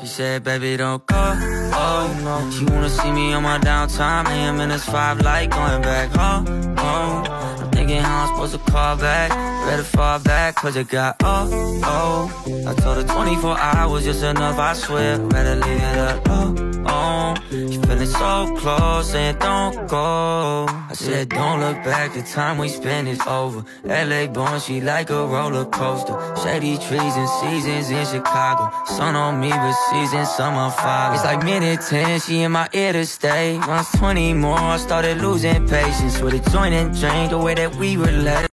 She said, baby, don't go. Oh, no. She wanna see me on my downtime. AM minutes five, like going back home. Oh, I'm thinking how I'm supposed to call back. Better fall back, cause it got oh, oh. I told her 24 hours just enough, I swear. Better leave it alone. Oh, feeling so close, saying don't go. I said, don't look back, the time we spent is over. LA born, she like a roller coaster. Shady trees and seasons in Chicago. Sun on me, but season summer fire. It's like minute 10, she in my ear to stay. Runs 20 more, I started losing patience with a joint and drink, the way that we were relate.